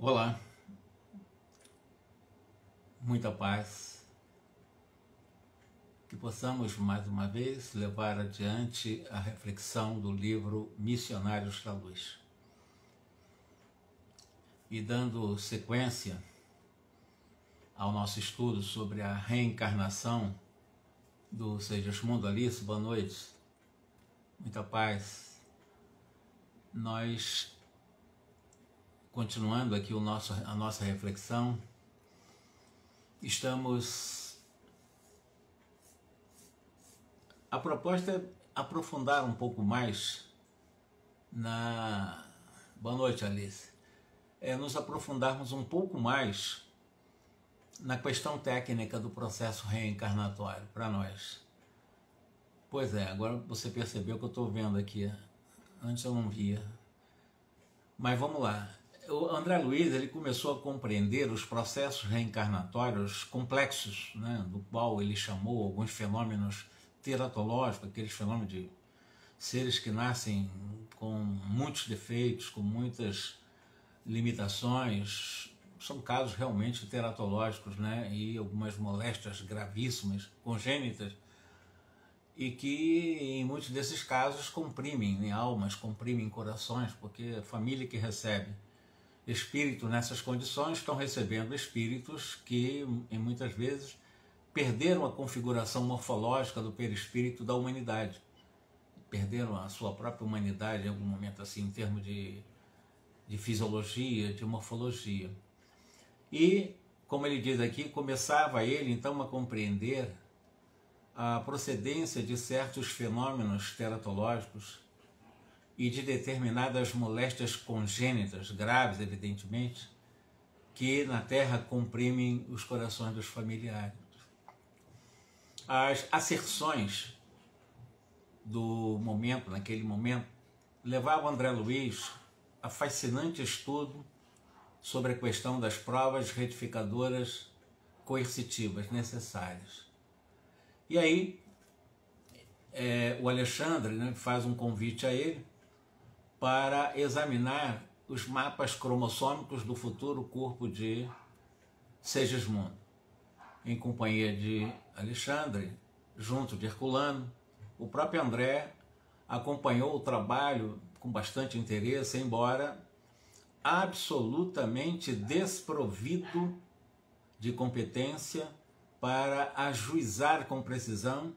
Olá, muita paz, que possamos mais uma vez levar adiante a reflexão do livro Missionários da Luz. E dando sequência ao nosso estudo sobre a reencarnação do Segismundo Alice, boa noite, muita paz, nós continuando aqui o nosso, a nossa reflexão, estamos. A proposta é aprofundar um pouco mais na. Boa noite, Alice. É nos aprofundarmos um pouco mais na questão técnica do processo reencarnatório para nós. Pois é, agora você percebeu que eu estou vendo aqui. Antes eu não via. Mas vamos lá o André Luiz ele começou a compreender os processos reencarnatórios complexos, né, do qual ele chamou alguns fenômenos teratológicos, aqueles fenômenos de seres que nascem com muitos defeitos, com muitas limitações, são casos realmente teratológicos, né, e algumas moléstias gravíssimas, congênitas, e que em muitos desses casos comprimem almas, comprimem corações, porque a família que recebe espíritos nessas condições estão recebendo espíritos que, em muitas vezes, perderam a configuração morfológica do perispírito da humanidade. Perderam a sua própria humanidade em algum momento, assim, em termos de, de fisiologia, de morfologia. E, como ele diz aqui, começava ele então a compreender a procedência de certos fenômenos teratológicos e de determinadas moléstias congênitas, graves, evidentemente, que na Terra comprimem os corações dos familiares. As asserções do momento, naquele momento, levavam André Luiz a fascinante estudo sobre a questão das provas retificadoras coercitivas necessárias. E aí, é, o Alexandre né, faz um convite a ele para examinar os mapas cromossômicos do futuro corpo de Segismundo, em companhia de Alexandre, junto de Herculano. O próprio André acompanhou o trabalho com bastante interesse, embora absolutamente desprovido de competência para ajuizar com precisão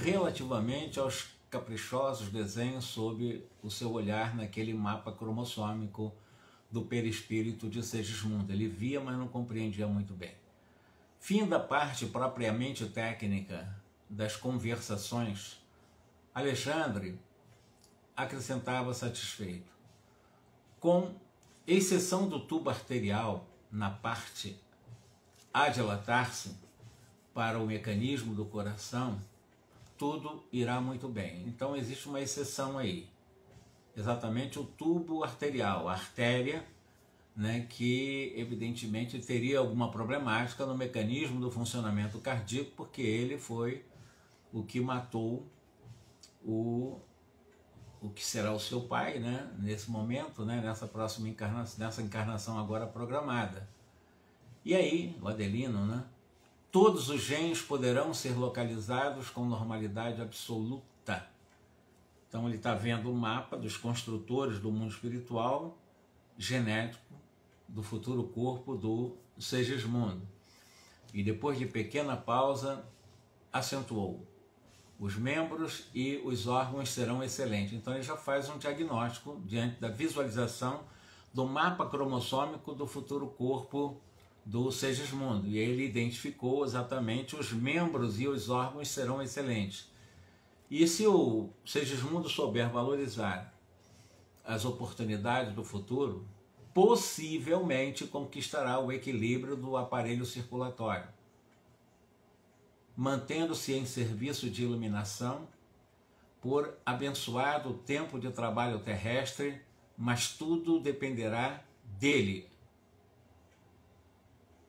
relativamente aos caprichosos desenhos sob o seu olhar naquele mapa cromossômico do perispírito de Segismundo. Ele via, mas não compreendia muito bem. Fim da parte propriamente técnica das conversações, Alexandre acrescentava satisfeito. Com exceção do tubo arterial na parte a dilatar-se para o mecanismo do coração, tudo irá muito bem. Então existe uma exceção aí. Exatamente o tubo arterial, a artéria, né, que evidentemente teria alguma problemática no mecanismo do funcionamento cardíaco, porque ele foi o que matou o, o que será o seu pai, né, nesse momento, né, nessa próxima encarnação, nessa encarnação agora programada. E aí, o Adelino, né, Todos os genes poderão ser localizados com normalidade absoluta. Então ele está vendo o mapa dos construtores do mundo espiritual genético do futuro corpo do Segismundo. E depois de pequena pausa, acentuou: os membros e os órgãos serão excelentes. Então ele já faz um diagnóstico diante da visualização do mapa cromossômico do futuro corpo do Segismundo e ele identificou exatamente os membros e os órgãos serão excelentes. E se o Segismundo souber valorizar as oportunidades do futuro, possivelmente conquistará o equilíbrio do aparelho circulatório, mantendo-se em serviço de iluminação por abençoado tempo de trabalho terrestre, mas tudo dependerá dele,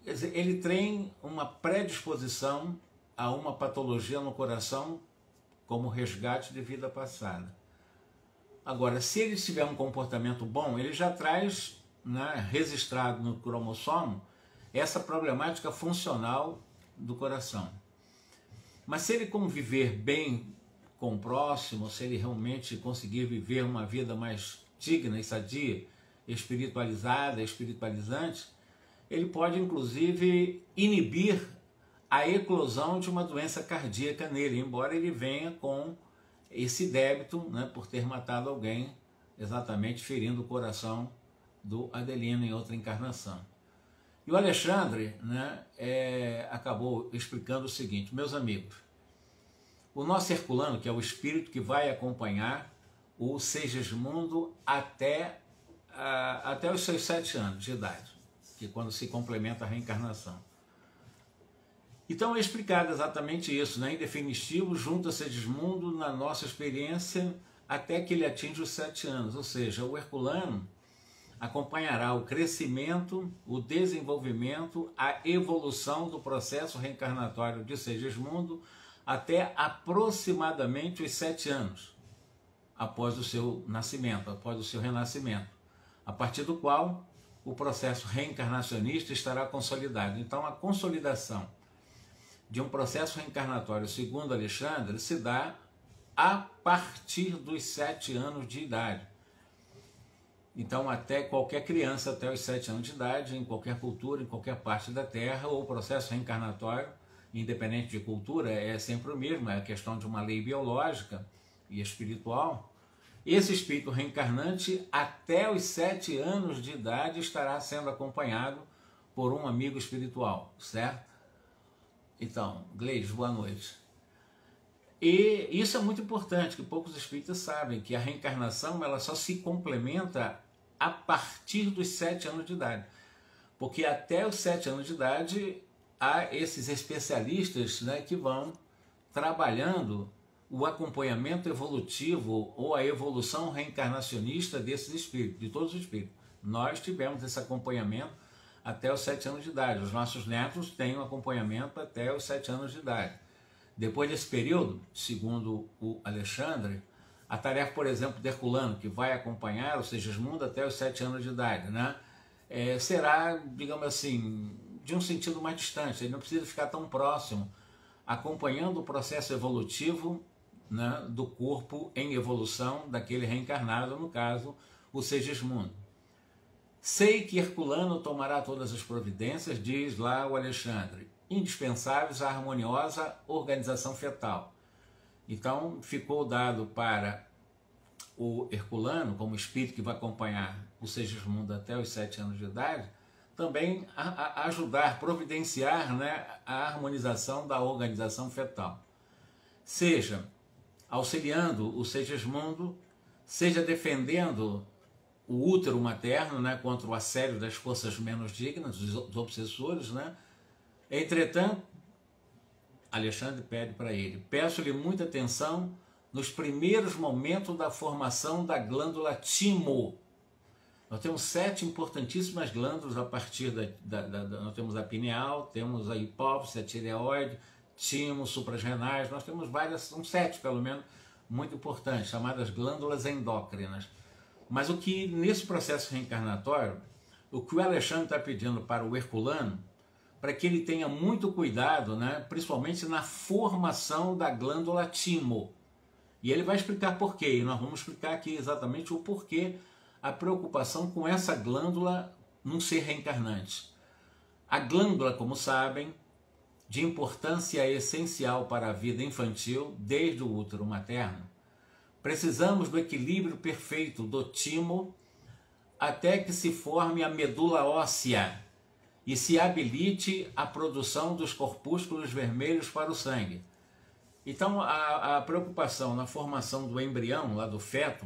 Quer dizer, ele tem uma predisposição a uma patologia no coração como resgate de vida passada. Agora, se ele tiver um comportamento bom, ele já traz né, registrado no cromossomo essa problemática funcional do coração. Mas se ele conviver bem com o próximo, se ele realmente conseguir viver uma vida mais digna e sadia, espiritualizada, espiritualizante, ele pode inclusive inibir a eclosão de uma doença cardíaca nele, embora ele venha com esse débito né, por ter matado alguém, exatamente ferindo o coração do Adelino em outra encarnação. E o Alexandre né, é, acabou explicando o seguinte, meus amigos, o nosso Herculano, que é o espírito que vai acompanhar o Segismundo até, uh, até os seus sete anos de idade, que quando se complementa a reencarnação. Então é explicado exatamente isso, né? em definitivo, junta Segismundo na nossa experiência até que ele atinja os sete anos, ou seja, o Herculano acompanhará o crescimento, o desenvolvimento, a evolução do processo reencarnatório de Segismundo até aproximadamente os sete anos após o seu nascimento, após o seu renascimento, a partir do qual o processo reencarnacionista estará consolidado. Então, a consolidação de um processo reencarnatório, segundo Alexandre, se dá a partir dos sete anos de idade. Então, até qualquer criança, até os sete anos de idade, em qualquer cultura, em qualquer parte da Terra, o processo reencarnatório, independente de cultura, é sempre o mesmo, é a questão de uma lei biológica e espiritual. Esse espírito reencarnante, até os sete anos de idade, estará sendo acompanhado por um amigo espiritual, certo? Então, Gleides, boa noite. E isso é muito importante, que poucos espíritas sabem, que a reencarnação ela só se complementa a partir dos sete anos de idade. Porque até os sete anos de idade há esses especialistas né, que vão trabalhando o acompanhamento evolutivo ou a evolução reencarnacionista desses espíritos, de todos os espíritos. Nós tivemos esse acompanhamento até os sete anos de idade. Os nossos netos têm um acompanhamento até os sete anos de idade. Depois desse período, segundo o Alexandre, a tarefa, por exemplo, de Herculano, que vai acompanhar o Segismundo até os sete anos de idade, né? É, será, digamos assim, de um sentido mais distante, ele não precisa ficar tão próximo, acompanhando o processo evolutivo né, do corpo em evolução daquele reencarnado, no caso, o Segismundo. Sei que Herculano tomará todas as providências, diz lá o Alexandre, indispensáveis à harmoniosa organização fetal então, ficou dado para o Herculano, como espírito que vai acompanhar o Segismundo até os sete anos de idade, também a, a ajudar, providenciar né, a harmonização da organização fetal. Seja auxiliando o Segismundo, seja defendendo o útero materno né, contra o assédio das forças menos dignas, dos obsessores. Né? Entretanto, Alexandre pede para ele: Peço-lhe muita atenção nos primeiros momentos da formação da glândula timo. Nós temos sete importantíssimas glândulas a partir da, da, da, nós temos a pineal, temos a hipófise, a tireoide, timo, suprarrenais, nós temos várias, são sete pelo menos, muito importantes, chamadas glândulas endócrinas. Mas o que nesse processo reencarnatório, o que o Alexandre está pedindo para o Herculano para que ele tenha muito cuidado, né, principalmente na formação da glândula timo. E ele vai explicar por quê, e nós vamos explicar aqui exatamente o porquê a preocupação com essa glândula num ser reencarnante. A glândula, como sabem, de importância essencial para a vida infantil desde o útero materno. Precisamos do equilíbrio perfeito do timo até que se forme a medula óssea, e se habilite a produção dos corpúsculos vermelhos para o sangue. Então, a, a preocupação na formação do embrião, lá do feto,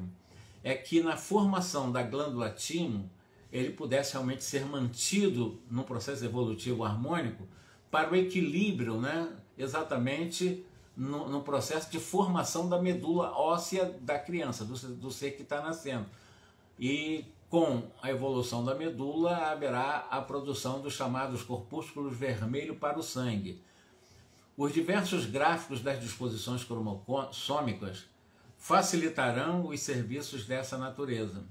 é que na formação da glândula timo, ele pudesse realmente ser mantido num processo evolutivo harmônico para o equilíbrio, né, exatamente no, no processo de formação da medula óssea da criança, do, do ser que está nascendo. E com a evolução da medula, haverá a produção dos chamados corpúsculos vermelhos para o sangue. Os diversos gráficos das disposições cromossômicas facilitarão os serviços dessa natureza.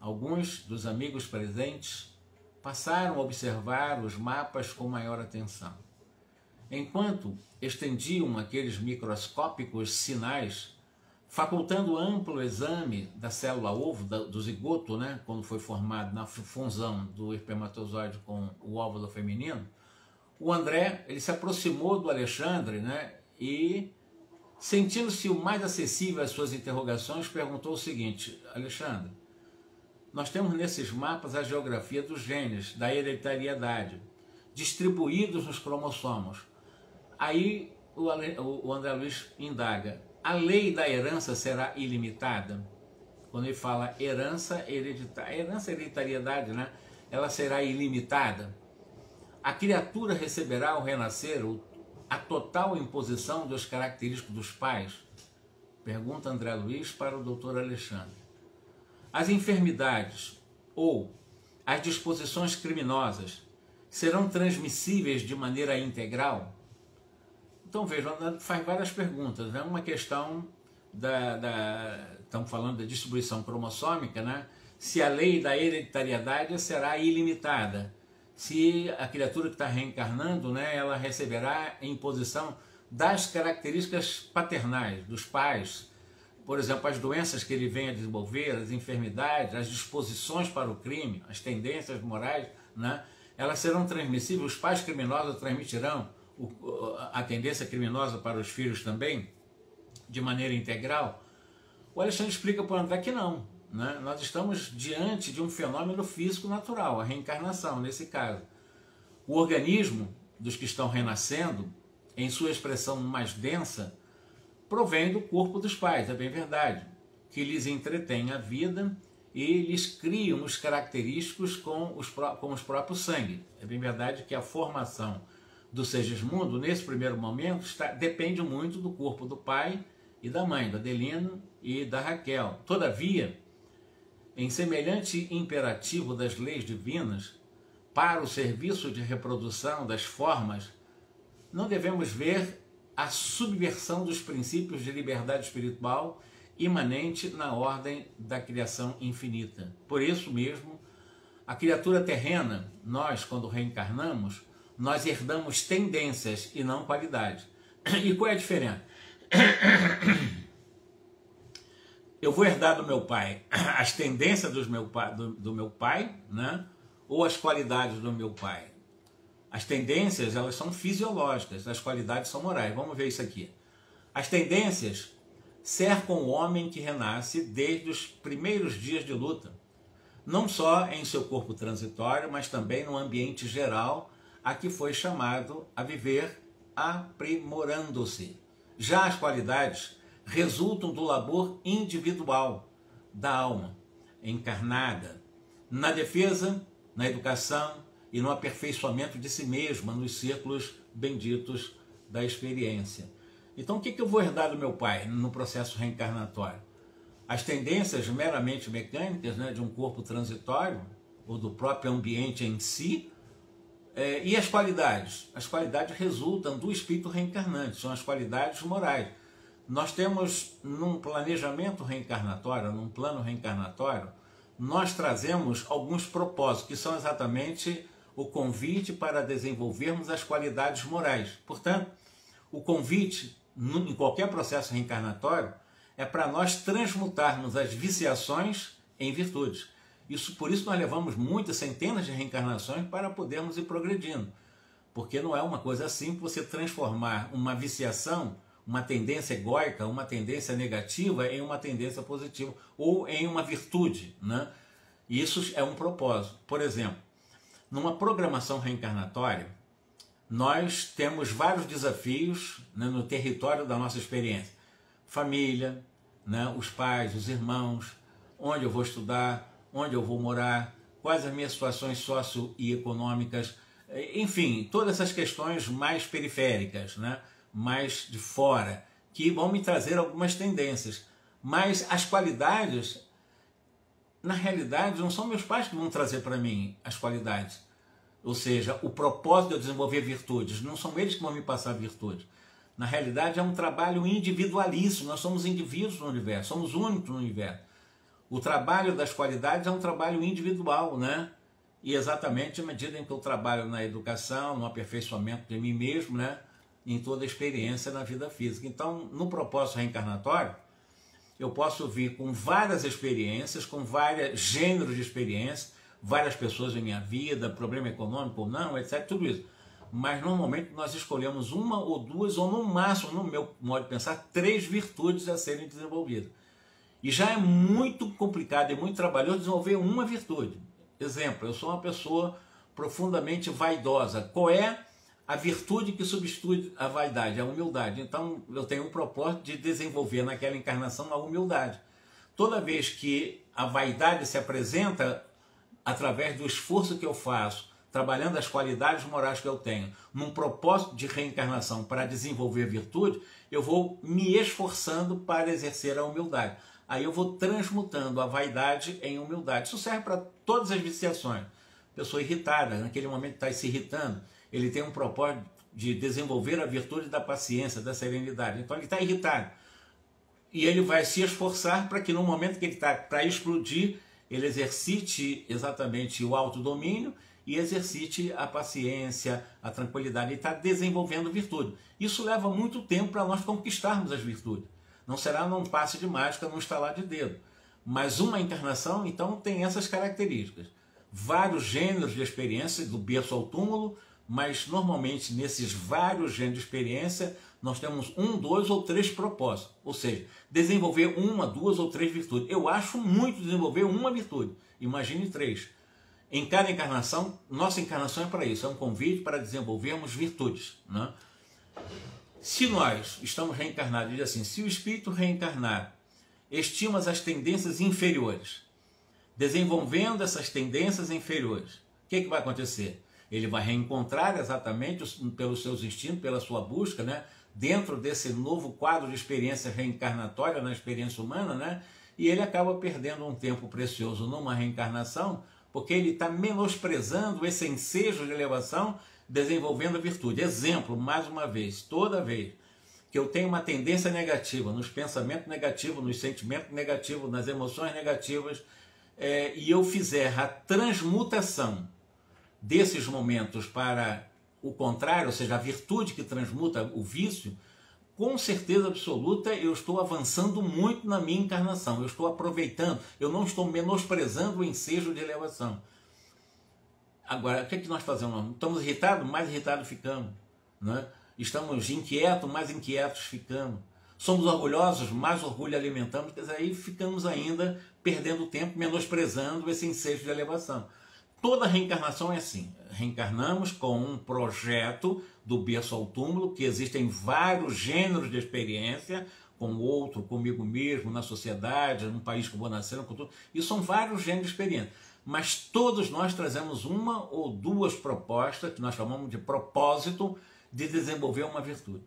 alguns dos amigos presentes passaram a observar os mapas com maior atenção. Enquanto estendiam aqueles microscópicos sinais, facultando amplo exame da célula ovo, do zigoto, né, quando foi formado na função do espermatozoide com o óvulo feminino, o André ele se aproximou do Alexandre né, e, sentindo-se o mais acessível às suas interrogações, perguntou o seguinte: Alexandre, nós temos nesses mapas a geografia dos genes, da hereditariedade, distribuídos nos cromossomos. Aí o André Luiz indaga: a lei da herança será ilimitada? Quando ele fala herança hereditária, herança hereditariedade, né? Ela será ilimitada. A criatura receberá ao renascer a total imposição dos característicos dos pais? Pergunta André Luiz para o doutor Alexandre. As enfermidades ou as disposições criminosas serão transmissíveis de maneira integral? Então vejam, faz várias perguntas. Né? Uma questão da, da, Estamos falando da distribuição cromossômica, né? Se a lei da hereditariedade será ilimitada. Se a criatura que está reencarnando, né, ela receberá a imposição das características paternais, dos pais, por exemplo, as doenças que ele vem a desenvolver, as enfermidades, as disposições para o crime, as tendências morais, né, elas serão transmissíveis, os pais criminosos transmitirão a tendência criminosa para os filhos também, de maneira integral. O Alexandre explica para o André que não. Né? Nós estamos diante de um fenômeno físico natural, a reencarnação, nesse caso. O organismo dos que estão renascendo, em sua expressão mais densa, provém do corpo dos pais, é bem verdade, que lhes entretém a vida e lhes criam os característicos com os, com os próprios sangue. É bem verdade que a formação do Segismundo, nesse primeiro momento, está, depende muito do corpo do pai e da mãe, do Adelino e da Raquel. Todavia, em semelhante imperativo das leis divinas, para o serviço de reprodução das formas, não devemos ver a subversão dos princípios de liberdade espiritual imanente na ordem da criação infinita. Por isso mesmo, a criatura terrena, nós, quando reencarnamos, nós herdamos tendências e não qualidade. E qual é a diferença? Eu vou herdar do meu pai as tendências do meu pai, do, do meu pai né? ou as qualidades do meu pai? As tendências, elas são fisiológicas, as qualidades são morais. Vamos ver isso aqui. As tendências cercam o homem que renasce desde os primeiros dias de luta, não só em seu corpo transitório, mas também no ambiente geral a que foi chamado a viver aprimorando-se. Já as qualidades resultam do labor individual da alma encarnada na defesa, na educação, e no aperfeiçoamento de si mesma nos círculos benditos da experiência. Então, o que, eu vou herdar do meu pai no processo reencarnatório? As tendências meramente mecânicas né, de um corpo transitório, ou do próprio ambiente em si, é, e as qualidades? As qualidades resultam do espírito reencarnante, são as qualidades morais. Nós temos, num planejamento reencarnatório, num plano reencarnatório, nós trazemos alguns propósitos, que são exatamente o convite para desenvolvermos as qualidades morais. Portanto, o convite em qualquer processo reencarnatório é para nós transmutarmos as viciações em virtudes. Isso, por isso nós levamos muitas centenas de reencarnações para podermos ir progredindo. Porque não é uma coisa simples você transformar uma viciação, uma tendência egóica, uma tendência negativa em uma tendência positiva ou em uma virtude. Né? Isso é um propósito. Por exemplo, numa programação reencarnatória, nós temos vários desafios né, no território da nossa experiência. Família, né, os pais, os irmãos, onde eu vou estudar, onde eu vou morar, quais as minhas situações socio e econômicas, enfim, todas essas questões mais periféricas, né, mais de fora, que vão me trazer algumas tendências. Mas as qualidades na realidade, não são meus pais que vão trazer para mim as qualidades. Ou seja, o propósito de eu desenvolver virtudes. Não são eles que vão me passar virtudes. Na realidade, é um trabalho individualíssimo. Nós somos indivíduos no universo, somos únicos no universo. O trabalho das qualidades é um trabalho individual, né? E exatamente à medida em que eu trabalho na educação, no aperfeiçoamento de mim mesmo, né? Em toda a experiência na vida física. Então, no propósito reencarnatório, eu posso vir com várias experiências, com vários gêneros de experiência, várias pessoas em minha vida, problema econômico ou não, etc. Tudo isso. Mas normalmente nós escolhemos uma ou duas, ou no máximo, no meu modo de pensar, três virtudes a serem desenvolvidas. E já é muito complicado e muito trabalhoso desenvolver uma virtude. Exemplo, eu sou uma pessoa profundamente vaidosa. Qual é a virtude que substitui a vaidade? A humildade. Então eu tenho um propósito de desenvolver naquela encarnação a humildade. Toda vez que a vaidade se apresenta, através do esforço que eu faço, trabalhando as qualidades morais que eu tenho, num propósito de reencarnação para desenvolver virtude, eu vou me esforçando para exercer a humildade. Aí eu vou transmutando a vaidade em humildade. Isso serve para todas as viciações. Pessoa irritada, naquele momento está se irritando, ele tem um propósito de desenvolver a virtude da paciência, da serenidade. Então ele está irritado. E ele vai se esforçar para que no momento que ele está para explodir, ele exercite exatamente o autodomínio e exercite a paciência, a tranquilidade. Ele está desenvolvendo virtude. Isso leva muito tempo para nós conquistarmos as virtudes. Não será num passe de mágica, num estalar de dedo. Mas uma encarnação, então, tem essas características. Vários gêneros de experiência, do berço ao túmulo, mas normalmente nesses vários gêneros de experiência, nós temos um, dois ou três propósitos. Ou seja, desenvolver uma, duas ou três virtudes. Eu acho muito desenvolver uma virtude. Imagine três. Em cada encarnação, nossa encarnação é para isso, é um convite para desenvolvermos virtudes. Né? Se nós estamos reencarnados, diz assim, se o espírito reencarnar estima as tendências inferiores, desenvolvendo essas tendências inferiores, o que, que vai acontecer? Ele vai reencontrar exatamente pelos seus instintos, pela sua busca, né? dentro desse novo quadro de experiência reencarnatória na experiência humana, né? E ele acaba perdendo um tempo precioso numa reencarnação, porque ele está menosprezando esse ensejo de elevação, desenvolvendo a virtude. Exemplo, mais uma vez, toda vez que eu tenho uma tendência negativa, nos pensamentos negativos, nos sentimentos negativos, nas emoções negativas, é, e eu fizer a transmutação desses momentos para o contrário, ou seja, a virtude que transmuta o vício, com certeza absoluta eu estou avançando muito na minha encarnação, eu estou aproveitando, eu não estou menosprezando o ensejo de elevação. Agora, o que, é que nós fazemos? Estamos irritados? Mais irritados ficamos. Né? Estamos inquietos? Mais inquietos ficamos. Somos orgulhosos? Mais orgulho alimentamos, quer dizer, aí ficamos ainda perdendo tempo, menosprezando esse ensejo de elevação. Toda reencarnação é assim. Reencarnamos com um projeto do berço ao túmulo, que existem vários gêneros de experiência, com o outro, comigo mesmo, na sociedade, no país que eu vou nascer, cultura. E são vários gêneros de experiência. Mas todos nós trazemos uma ou duas propostas, que nós chamamos de propósito, de desenvolver uma virtude.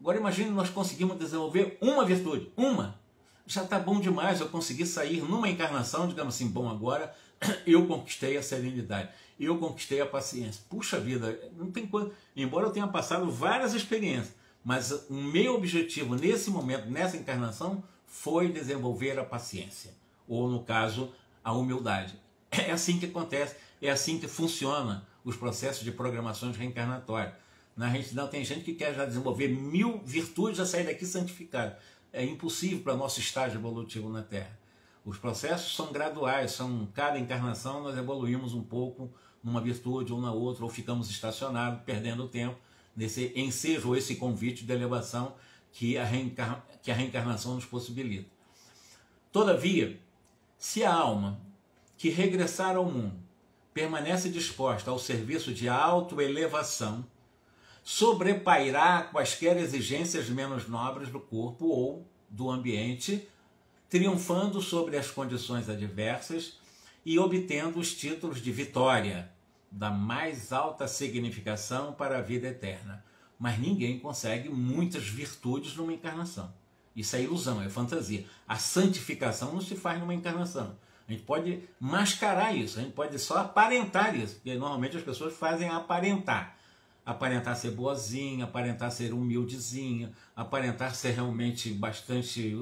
Agora imagine nós conseguimos desenvolver uma virtude, uma. Já está bom demais eu conseguir sair numa encarnação, digamos assim, bom agora, eu conquistei a serenidade, eu conquistei a paciência. Puxa vida, não tem quanto. Embora eu tenha passado várias experiências, mas o meu objetivo nesse momento, nessa encarnação, foi desenvolver a paciência, ou no caso, a humildade. É assim que acontece, é assim que funciona os processos de programações reencarnatórias. Na retidão tem gente que quer já desenvolver mil virtudes a sair daqui santificado. É impossível para nosso estágio evolutivo na Terra. Os processos são graduais, são cada encarnação nós evoluímos um pouco numa virtude ou na outra, ou ficamos estacionados, perdendo tempo nesse ensejo ou esse convite de elevação que a, que a reencarnação nos possibilita. Todavia, se a alma que regressar ao mundo permanece disposta ao serviço de autoelevação, sobrepairá quaisquer exigências menos nobres do corpo ou do ambiente triunfando sobre as condições adversas e obtendo os títulos de vitória, da mais alta significação para a vida eterna. Mas ninguém consegue muitas virtudes numa encarnação. Isso é ilusão, é fantasia. A santificação não se faz numa encarnação. A gente pode mascarar isso, a gente pode só aparentar isso, porque normalmente as pessoas fazem aparentar aparentar ser boazinha, aparentar ser humildezinha, aparentar ser realmente bastante.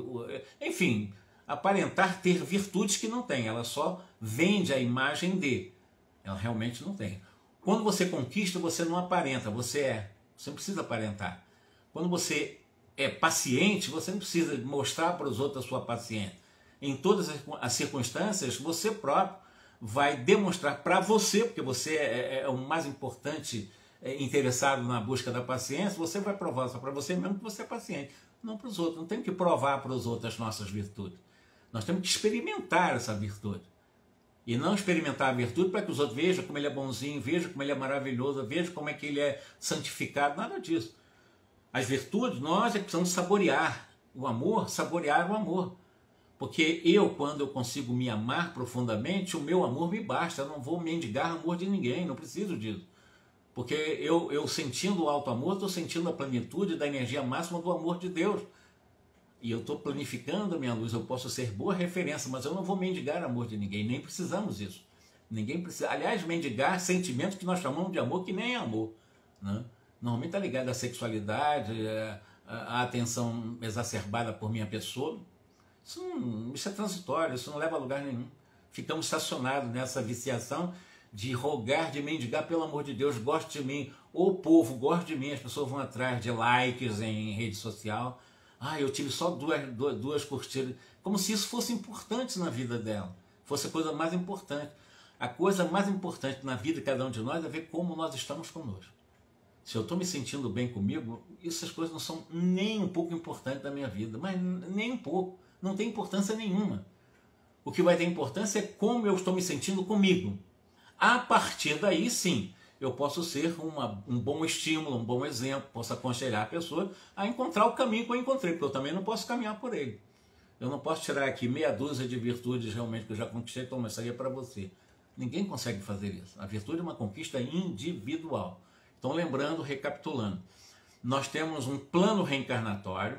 Enfim, aparentar ter virtudes que não tem, ela só vende a imagem de. Ela realmente não tem. Quando você conquista, você não aparenta, você é. Você não precisa aparentar. Quando você é paciente, você não precisa mostrar para os outros a sua paciência. Em todas as circunstâncias, você próprio vai demonstrar para você, porque você é, é, é, o mais importante é, interessado na busca da paciência, você vai provar só para você mesmo que você é paciente, não para os outros. Não tem que provar para os outros as nossas virtudes. Nós temos que experimentar essa virtude. E não experimentar a virtude para que os outros vejam como ele é bonzinho, vejam como ele é maravilhoso, vejam como é que ele é santificado, nada disso. As virtudes, nós é que precisamos saborear o amor, saborear o amor. Porque eu, quando eu consigo me amar profundamente, o meu amor me basta. Eu não vou mendigar amor de ninguém, não preciso disso. Porque eu, eu sentindo o alto amor, estou sentindo a plenitude da energia máxima do amor de Deus. E eu estou planificando a minha luz, eu posso ser boa referência, mas eu não vou mendigar amor de ninguém, nem precisamos disso. Ninguém precisa. Aliás, mendigar sentimentos que nós chamamos de amor, que nem é amor. Né? normalmente está ligado à sexualidade, à, atenção exacerbada por minha pessoa. Isso, não, isso é transitório, isso não leva a lugar nenhum. Ficamos estacionados nessa viciação de rogar, de mendigar, pelo amor de Deus, goste de mim. O povo gosta de mim, as pessoas vão atrás de likes em rede social. Ah, eu tive só duas, duas, duas curtidas. Como se isso fosse importante na vida dela. Fosse a coisa mais importante. A coisa mais importante na vida de cada um de nós é ver como nós estamos conosco se eu estou me sentindo bem comigo, essas coisas não são nem um pouco importantes da minha vida, mas nem um pouco, não tem importância nenhuma. O que vai ter importância é como eu estou me sentindo comigo. A partir daí, sim, eu posso ser uma, um bom estímulo, um bom exemplo, posso aconselhar a pessoa a encontrar o caminho que eu encontrei, porque eu também não posso caminhar por ele. Eu não posso tirar aqui meia dúzia de virtudes realmente que eu já conquistei, então isso aí é para você. Ninguém consegue fazer isso. A virtude é uma conquista individual. Então, lembrando, recapitulando, nós temos um plano reencarnatório.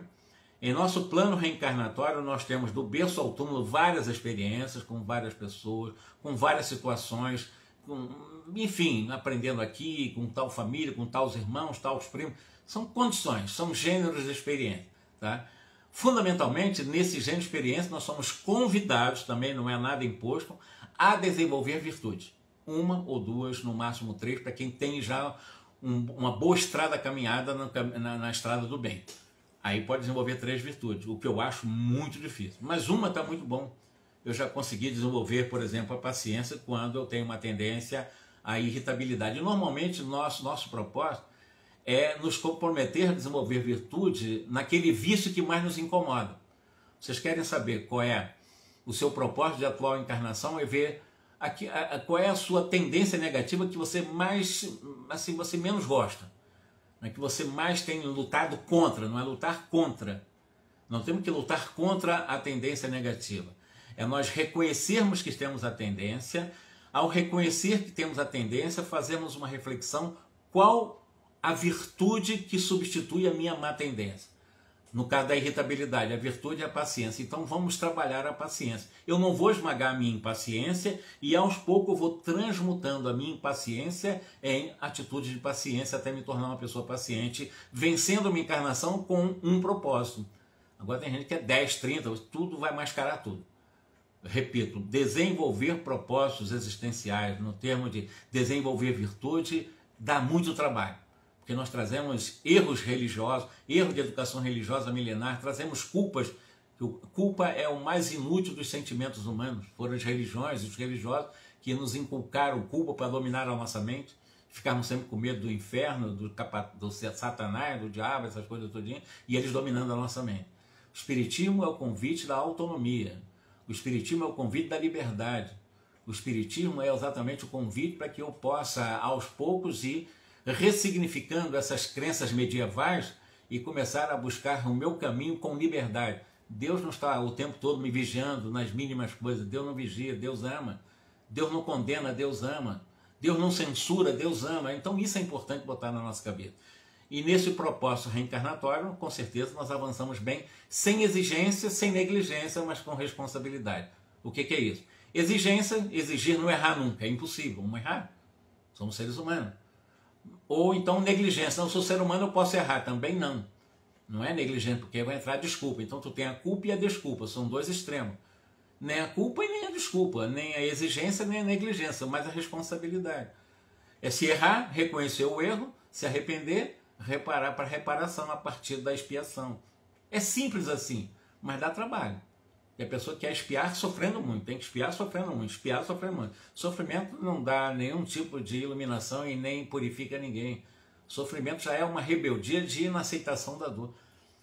Em nosso plano reencarnatório, nós temos do berço ao túmulo várias experiências com várias pessoas, com várias situações, com, enfim, aprendendo aqui, com tal família, com tais irmãos, tais primos. São condições, são gêneros de experiência. Tá? Fundamentalmente, nesse gênero de experiência, nós somos convidados, também não é nada imposto, a desenvolver virtudes. Uma ou duas, no máximo três, para quem tem já um, uma boa estrada caminhada na, na, na, estrada do bem. Aí pode desenvolver três virtudes, o que eu acho muito difícil. Mas uma está muito bom. Eu já consegui desenvolver, por exemplo, a paciência quando eu tenho uma tendência à irritabilidade. Normalmente, nosso, nosso propósito é nos comprometer a desenvolver virtude naquele vício que mais nos incomoda. Vocês querem saber qual é o seu propósito de atual encarnação? É ver aqui, a, a, qual é a sua tendência negativa que você mais, assim, você menos gosta, né? que você mais tem lutado contra, não é lutar contra. Não temos que lutar contra a tendência negativa. É nós reconhecermos que temos a tendência, ao reconhecer que temos a tendência, fazemos uma reflexão qual a virtude que substitui a minha má tendência. No caso da irritabilidade, a virtude é a paciência. Então vamos trabalhar a paciência. Eu não vou esmagar a minha impaciência e aos poucos eu vou transmutando a minha impaciência em atitude de paciência até me tornar uma pessoa paciente, vencendo uma encarnação com um propósito. Agora tem gente que é 10, 30, tudo vai mascarar tudo. Repito, desenvolver propósitos existenciais, no termo de desenvolver virtude, dá muito trabalho porque nós trazemos erros religiosos, erros de educação religiosa milenar, trazemos culpas. Culpa é o mais inútil dos sentimentos humanos. Foram as religiões os religiosos que nos inculcaram culpa para dominar a nossa mente, ficarmos sempre com medo do inferno, do, do satanás, do diabo, essas coisas todinhas, e eles dominando a nossa mente. O Espiritismo é o convite da autonomia. O Espiritismo é o convite da liberdade. O Espiritismo é exatamente o convite para que eu possa, aos poucos, ir ressignificando essas crenças medievais e começar a buscar o meu caminho com liberdade. Deus não está o tempo todo me vigiando nas mínimas coisas. Deus não vigia, Deus ama. Deus não condena, Deus ama. Deus não censura, Deus ama. Então isso é importante botar na nossa cabeça. E nesse propósito reencarnatório, com certeza nós avançamos bem, sem exigência, sem negligência, mas com responsabilidade. O que, que é isso? Exigência, exigir não errar nunca, é impossível, vamos errar. Somos seres humanos. Ou então negligência. Não sou ser humano, eu posso errar. Também não. Não é negligente, porque vai entrar desculpa. Então tu tem a culpa e a desculpa, são dois extremos. Nem a culpa e nem a desculpa, nem a exigência nem a negligência, mas a responsabilidade. É se errar, reconhecer o erro, se arrepender, reparar para reparação a partir da expiação. É simples assim, mas dá trabalho. E a pessoa quer espiar sofrendo muito, tem que espiar sofrendo muito, espiar sofrendo muito. Sofrimento não dá nenhum tipo de iluminação e nem purifica ninguém. Sofrimento já é uma rebeldia de inaceitação da dor.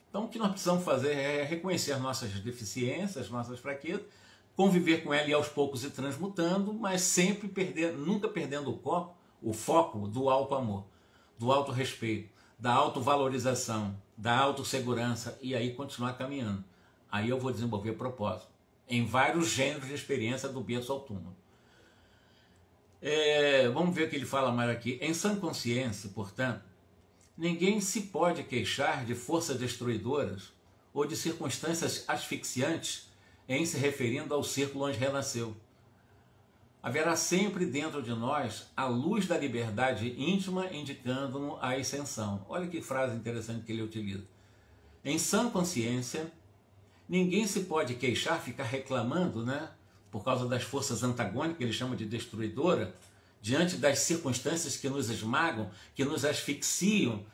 Então o que nós precisamos fazer é reconhecer nossas deficiências, nossas fraquezas, conviver com ela e aos poucos ir transmutando, mas sempre perder, nunca perdendo o, copo, o foco do alto amor, do alto respeito, da autovalorização, da autossegurança e aí continuar caminhando. Aí eu vou desenvolver propósito em vários gêneros de experiência do berço ao túmulo. É, vamos ver o que ele fala mais aqui. Em sã consciência, portanto, ninguém se pode queixar de forças destruidoras ou de circunstâncias asfixiantes em se referindo ao círculo onde renasceu. Haverá sempre dentro de nós a luz da liberdade íntima indicando-nos a ascensão. Olha que frase interessante que ele utiliza. Em sã consciência, ninguém se pode queixar, ficar reclamando, né? por causa das forças antagônicas, que ele chama de destruidora, diante das circunstâncias que nos esmagam, que nos asfixiam,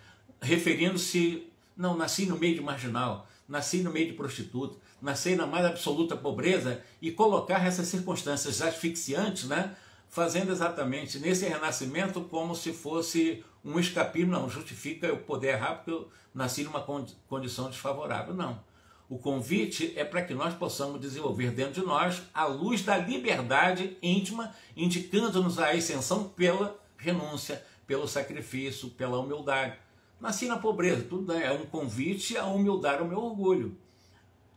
referindo-se, não, nasci no meio de marginal, nasci no meio de prostituta, nasci na mais absoluta pobreza, e colocar essas circunstâncias asfixiantes, né, fazendo exatamente nesse renascimento como se fosse um escapismo, não, justifica eu poder errar porque eu nasci numa condição desfavorável, não. O convite é para que nós possamos desenvolver dentro de nós a luz da liberdade íntima, indicando-nos a ascensão pela renúncia, pelo sacrifício, pela humildade. Nasci na pobreza, tudo é um convite a humildade ao meu orgulho.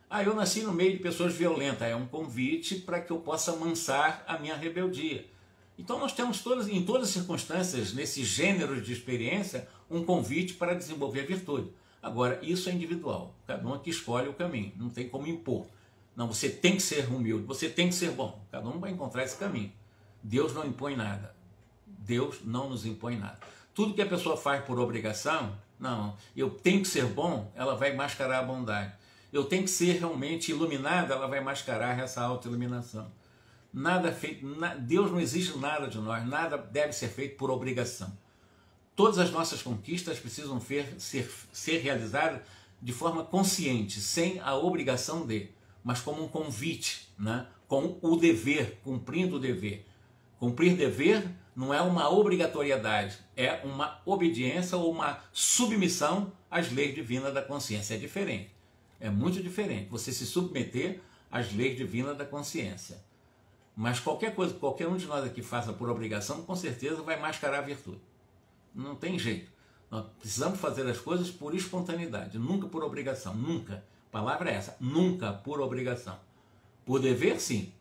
Ah, eu nasci no meio de pessoas violentas, é um convite para que eu possa amansar a minha rebeldia. Então nós temos todas, em todas as circunstâncias, nesses gêneros de experiência, um convite para desenvolver a virtude. Agora, isso é individual. Cada um que escolhe o caminho. Não tem como impor. Não, você tem que ser humilde, você tem que ser bom. Cada um vai encontrar esse caminho. Deus não impõe nada. Deus não nos impõe nada. Tudo que a pessoa faz por obrigação, não, eu tenho que ser bom, ela vai mascarar a bondade. Eu tenho que ser realmente iluminada, ela vai mascarar essa autoiluminação. Nada feito, Deus não exige nada de nós, nada deve ser feito por obrigação. Todas as nossas conquistas precisam ser, ser, ser realizadas de forma consciente, sem a obrigação de, mas como um convite, né? com o dever, cumprindo o dever. Cumprir dever não é uma obrigatoriedade, é uma obediência ou uma submissão às leis divinas da consciência. É diferente. É muito diferente você se submeter às leis divinas da consciência. Mas qualquer coisa que qualquer um de nós aqui faça por obrigação, com certeza vai mascarar a virtude. Não tem jeito. Nós precisamos fazer as coisas por espontaneidade, nunca por obrigação, nunca. A palavra é essa, nunca por obrigação. Por dever, sim,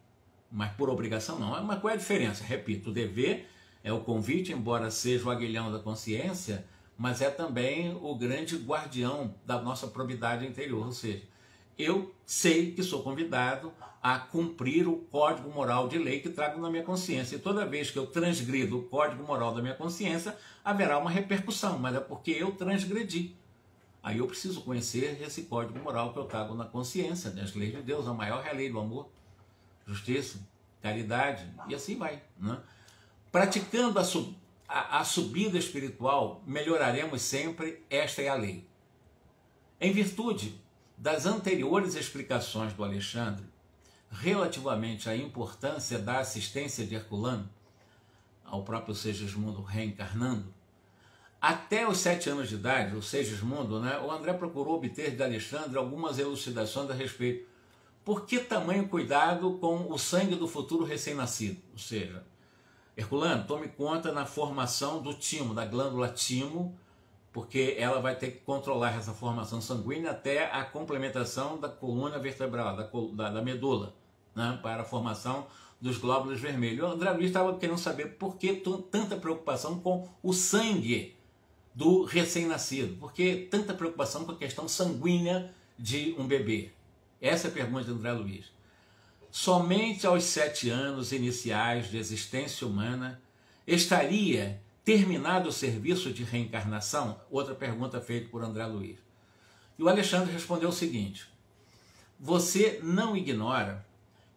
mas por obrigação não. Mas qual é a diferença? Repito, o dever é o convite, embora seja o aguilhão da consciência, mas é também o grande guardião da nossa probidade interior, ou seja, eu sei que sou convidado a cumprir o código moral de lei que trago na minha consciência. E toda vez que eu transgrido o código moral da minha consciência, haverá uma repercussão, mas é porque eu transgredi. Aí eu preciso conhecer esse código moral que eu trago na consciência, das leis de Deus, a maior é a lei do amor, justiça, caridade, e assim vai. Né? Praticando a, sub, a, a subida espiritual, melhoraremos sempre, esta é a lei. Em virtude das anteriores explicações do Alexandre relativamente à importância da assistência de Herculano ao próprio Segismundo reencarnando, até os sete anos de idade, o Segismundo, né, o André procurou obter de Alexandre algumas elucidações a respeito. Por que tamanho cuidado com o sangue do futuro recém-nascido? Ou seja, Herculano, tome conta na formação do timo, da glândula timo, porque ela vai ter que controlar essa formação sanguínea até a complementação da coluna vertebral, da, da, da medula, né, para a formação dos glóbulos vermelhos. O André Luiz estava querendo saber por que tanta preocupação com o sangue do recém-nascido, por que tanta preocupação com a questão sanguínea de um bebê. Essa é a pergunta de André Luiz. Somente aos sete anos iniciais de existência humana estaria terminado o serviço de reencarnação? Outra pergunta feita por André Luiz. E o Alexandre respondeu o seguinte: Você não ignora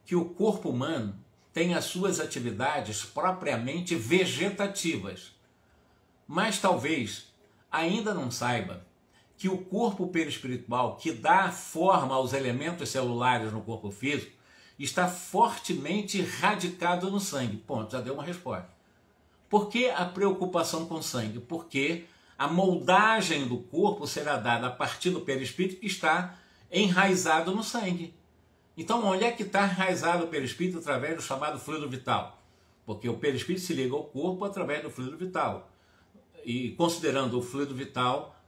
que o corpo humano tem as suas atividades propriamente vegetativas, mas talvez ainda não saiba que o corpo perispiritual, que dá forma aos elementos celulares no corpo físico, está fortemente radicado no sangue. Ponto, já deu uma resposta. Por que a preocupação com o sangue? Porque a moldagem do corpo será dada a partir do perispírito que está enraizado no sangue. Então, onde é que está enraizado o perispírito através do chamado fluido vital? Porque o perispírito se liga ao corpo através do fluido vital. E considerando o fluido vital,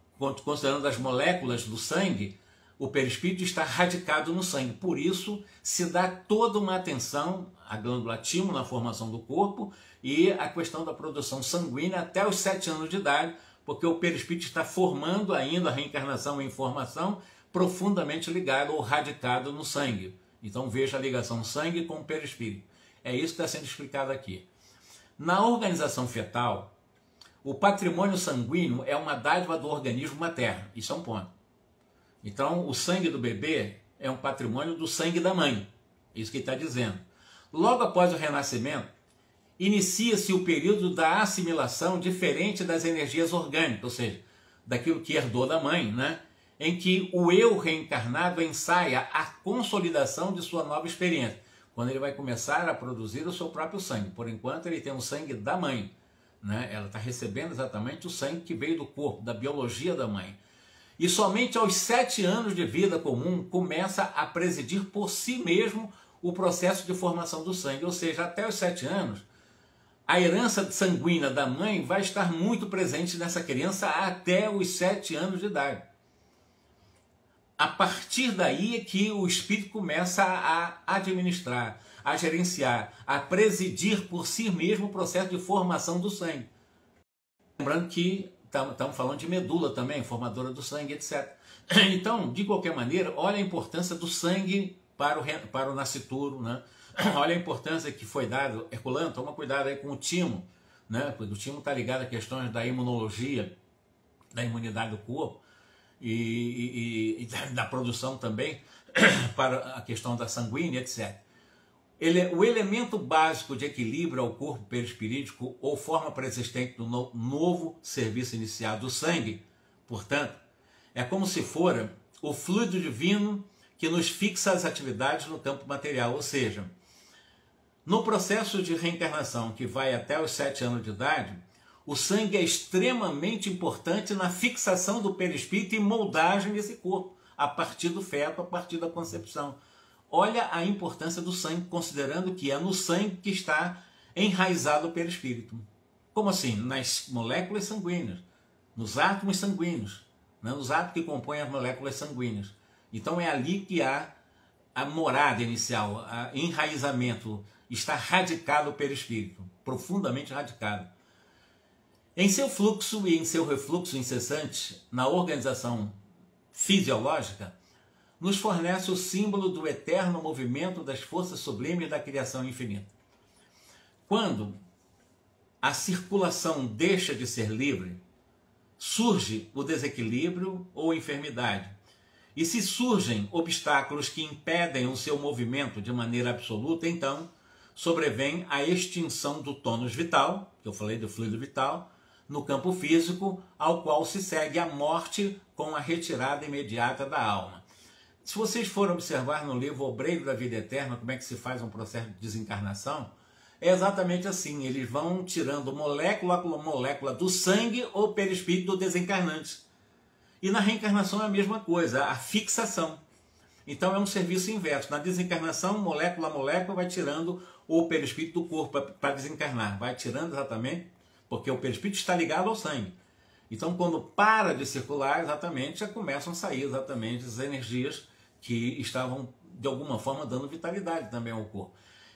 considerando as moléculas do sangue, o perispírito está radicado no sangue. Por isso, se dá toda uma atenção à glândula timo na formação do corpo e à questão da produção sanguínea até os sete anos de idade, porque o perispírito está formando ainda a reencarnação em formação profundamente ligado ou radicado no sangue. Então veja a ligação sangue com o perispírito. É isso que está sendo explicado aqui. Na organização fetal, o patrimônio sanguíneo é uma dádiva do organismo materno. Isso é um ponto. Então, o sangue do bebê é um patrimônio do sangue da mãe. Isso que está dizendo. Logo após o renascimento, inicia-se o período da assimilação diferente das energias orgânicas, ou seja, daquilo que herdou da mãe, né? em que o eu reencarnado ensaia a consolidação de sua nova experiência, quando ele vai começar a produzir o seu próprio sangue. Por enquanto, ele tem o sangue da mãe. Né? Ela está recebendo exatamente o sangue que veio do corpo, da biologia da mãe. E somente aos sete anos de vida comum começa a presidir por si mesmo o processo de formação do sangue. Ou seja, até os sete anos, a herança sanguínea da mãe vai estar muito presente nessa criança até os sete anos de idade a partir daí é que o espírito começa a administrar, a gerenciar, a presidir por si mesmo o processo de formação do sangue. Lembrando que estamos falando de medula também, formadora do sangue, etc. Então, de qualquer maneira, olha a importância do sangue para o, para o nascituro, né? olha a importância que foi dado. Herculano, toma cuidado aí com o timo, né? porque o timo está ligado a questões da imunologia, da imunidade do corpo e, e, e da produção também para a questão da sanguínea, etc. Ele, o elemento básico de equilíbrio ao corpo perispirítico ou forma persistente do no, novo serviço iniciado do sangue, portanto, é como se fora o fluido divino que nos fixa as atividades no campo material, ou seja, no processo de reencarnação que vai até os sete anos de idade, o sangue é extremamente importante na fixação do perispírito e moldagem desse corpo, a partir do feto, a partir da concepção. Olha a importância do sangue, considerando que é no sangue que está enraizado o perispírito. Como assim? Nas moléculas sanguíneas, nos átomos sanguíneos, né? nos átomos que compõem as moléculas sanguíneas. Então é ali que há a morada inicial, o enraizamento, está radicado o perispírito, profundamente radicado. Em seu fluxo e em seu refluxo incessante na organização fisiológica, nos fornece o símbolo do eterno movimento das forças sublimes da criação infinita. Quando a circulação deixa de ser livre, surge o desequilíbrio ou enfermidade. E se surgem obstáculos que impedem o seu movimento de maneira absoluta, então sobrevém a extinção do tônus vital, que eu falei do fluido vital, no campo físico, ao qual se segue a morte com a retirada imediata da alma. Se vocês forem observar no livro Obreiro da Vida Eterna, como é que se faz um processo de desencarnação, é exatamente assim, eles vão tirando molécula por molécula do sangue ou perispírito do desencarnante. E na reencarnação é a mesma coisa, a fixação. Então é um serviço inverso. Na desencarnação, molécula a molécula vai tirando o perispírito do corpo para desencarnar, vai tirando exatamente porque o perispírito está ligado ao sangue. Então, quando para de circular, exatamente, já começam a sair exatamente as energias que estavam, de alguma forma, dando vitalidade também ao corpo.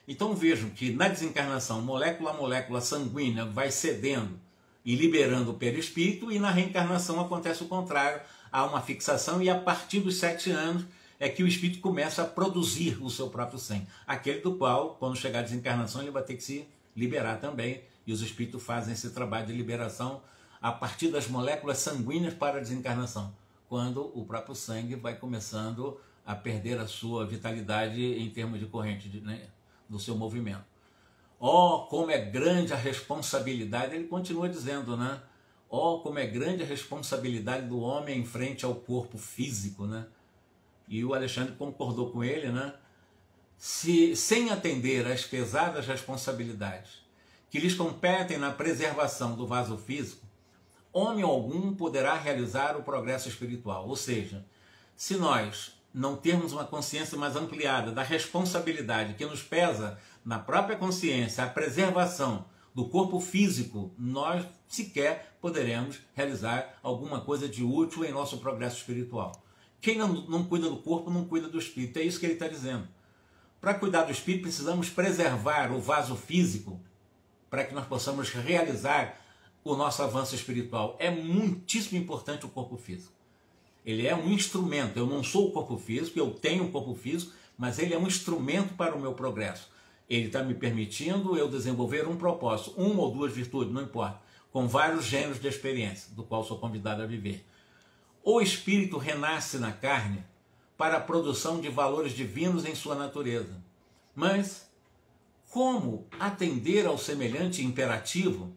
Então, vejam que na desencarnação, molécula a molécula sanguínea vai cedendo e liberando o perispírito, e na reencarnação acontece o contrário, há uma fixação, e a partir dos sete anos é que o espírito começa a produzir o seu próprio sangue, aquele do qual, quando chegar a desencarnação, ele vai ter que se liberar também e os espíritos fazem esse trabalho de liberação a partir das moléculas sanguíneas para a desencarnação. quando o próprio sangue vai começando a perder a sua vitalidade em termos de corrente de, né, do seu movimento. Oh, como é grande a responsabilidade, ele continua dizendo, né? Oh, como é grande a responsabilidade do homem em frente ao corpo físico, né? E o Alexandre concordou com ele, né? Se, sem atender às pesadas responsabilidades que lhes competem na preservação do vaso físico, homem algum poderá realizar o progresso espiritual. Ou seja, se nós não termos uma consciência mais ampliada da responsabilidade que nos pesa na própria consciência a preservação do corpo físico, nós sequer poderemos realizar alguma coisa de útil em nosso progresso espiritual. Quem não, não cuida do corpo não cuida do espírito. É isso que ele está dizendo. Para cuidar do espírito, precisamos preservar o vaso físico para que nós possamos realizar o nosso avanço espiritual. É muitíssimo importante o corpo físico. Ele é um instrumento. Eu não sou o corpo físico, eu tenho um corpo físico, mas ele é um instrumento para o meu progresso. Ele está me permitindo eu desenvolver um propósito, uma ou duas virtudes, não importa, com vários gêneros de experiência, do qual sou convidado a viver. O espírito renasce na carne para a produção de valores divinos em sua natureza. Mas como atender ao semelhante imperativo,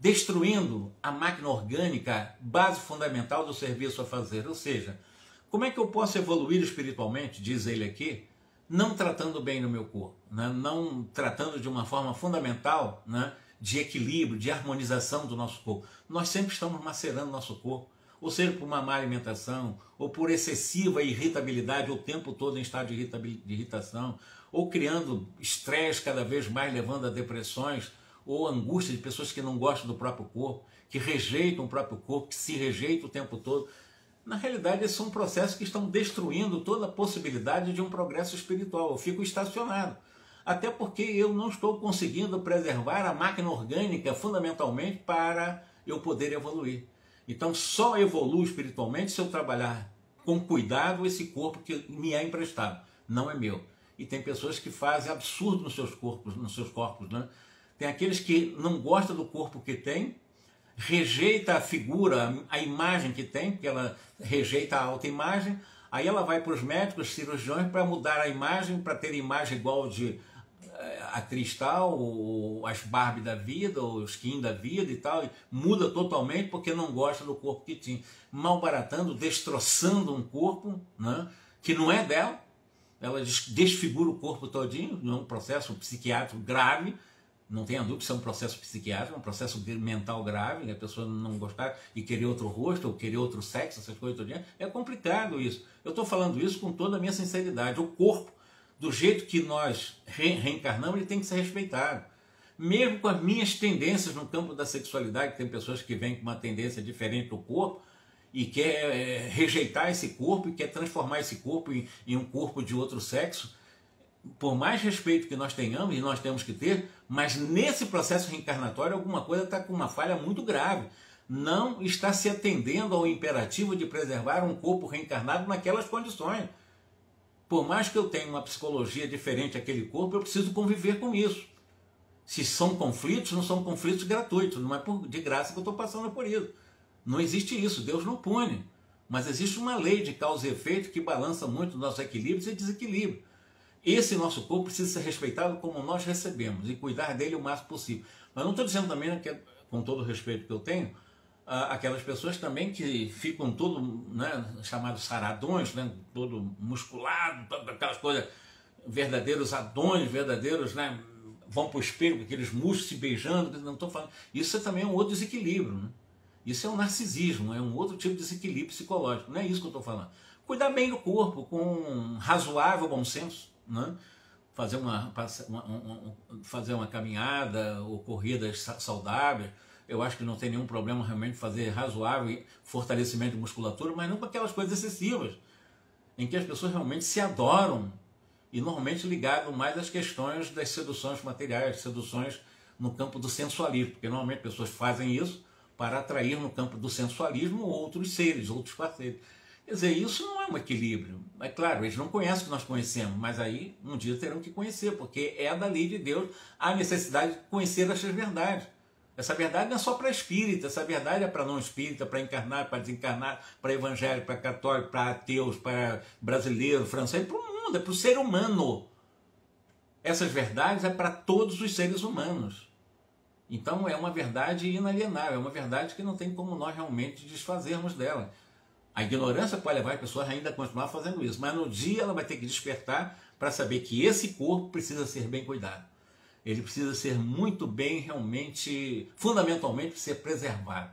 destruindo a máquina orgânica, base fundamental do serviço a fazer? Ou seja, como é que eu posso evoluir espiritualmente, diz ele aqui, não tratando bem no meu corpo, né? não tratando de uma forma fundamental né? de equilíbrio, de harmonização do nosso corpo. Nós sempre estamos macerando nosso corpo, ou seja, por uma má alimentação, ou por excessiva irritabilidade o tempo todo em estado de irritação, ou criando estresse cada vez mais, levando a depressões, ou angústia de pessoas que não gostam do próprio corpo, que rejeitam o próprio corpo, que se rejeitam o tempo todo. Na realidade, esses são processos que estão destruindo toda a possibilidade de um progresso espiritual. Eu fico estacionado. Até porque eu não estou conseguindo preservar a máquina orgânica fundamentalmente para eu poder evoluir. Então, só evoluo espiritualmente se eu trabalhar com cuidado esse corpo que me é emprestado, não é meu. E tem pessoas que fazem absurdo nos seus corpos, nos seus corpos, né? Tem aqueles que não gostam do corpo que tem rejeita a figura, a imagem que tem, porque ela rejeita a alta imagem, aí ela vai para os médicos, cirurgiões, para mudar a imagem, para ter imagem igual de eh, a cristal, ou as Barbie da vida, ou os da vida e tal, e muda totalmente porque não gosta do corpo que tinha. Malbaratando, destroçando um corpo né, que não é dela, ela desfigura o corpo todinho, num processo psiquiátrico grave, não tenha dúvida, isso é um processo psiquiátrico, um processo mental grave, a pessoa não gostar e querer outro rosto, ou querer outro sexo, essas coisas todo É complicado isso. Eu estou falando isso com toda a minha sinceridade. O corpo, do jeito que nós re reencarnamos, ele tem que ser respeitado. Mesmo com as minhas tendências no campo da sexualidade, tem pessoas que vêm com uma tendência diferente do corpo e quer é, rejeitar esse corpo e quer transformar esse corpo em, em um corpo de outro sexo por mais respeito que nós tenhamos, e nós temos que ter, mas nesse processo reencarnatório alguma coisa está com uma falha muito grave. Não está se atendendo ao imperativo de preservar um corpo reencarnado naquelas condições. Por mais que eu tenha uma psicologia diferente daquele corpo, eu preciso conviver com isso. Se são conflitos, não são conflitos gratuitos, não é de graça que eu estou passando por isso. Não existe isso, Deus não pune. Mas existe uma lei de causa e efeito que balança muito nossos equilíbrios e desequilíbrio. Esse nosso corpo precisa ser respeitado como nós recebemos e cuidar dele o máximo possível. Mas não estou dizendo também, que, com todo o respeito que eu tenho, aquelas pessoas também que ficam todo, né, chamados saradões, né, todo musculado, todas aquelas coisas, verdadeiros adões, verdadeiros, né, vão para o espelho com aqueles músculos se beijando, não estou falando. Isso é também um outro desequilíbrio. Né? Isso é um narcisismo, é um outro tipo de desequilíbrio psicológico. Não é isso que eu estou falando. Cuidar bem do corpo, com razoável bom senso né? fazer, uma, uma, uma, fazer uma caminhada ou corridas saudáveis. Eu acho que não tem nenhum problema realmente fazer razoável fortalecimento de musculatura, mas não com aquelas coisas excessivas, em que as pessoas realmente se adoram e normalmente ligado mais às questões das seduções materiais, seduções no campo do sensualismo, porque normalmente pessoas fazem isso para atrair no campo do sensualismo outros seres, outros parceiros. Quer dizer, isso não é um equilíbrio. É claro, eles não conhecem o que nós conhecemos, mas aí um dia terão que conhecer, porque é da lei de Deus a necessidade de conhecer essas verdades. Essa verdade não é só para espírita, essa verdade é para não espírita, para encarnar, para desencarnar, para evangélico, para católico, para ateus, para brasileiro, francês, para o mundo, é para o ser humano. Essas verdades é para todos os seres humanos. Então é uma verdade inalienável, é uma verdade que não tem como nós realmente desfazermos dela. A ignorância pode levar as pessoas ainda continuar fazendo isso, mas no dia ela vai ter que despertar para saber que esse corpo precisa ser bem cuidado. Ele precisa ser muito bem, realmente, fundamentalmente, ser preservado.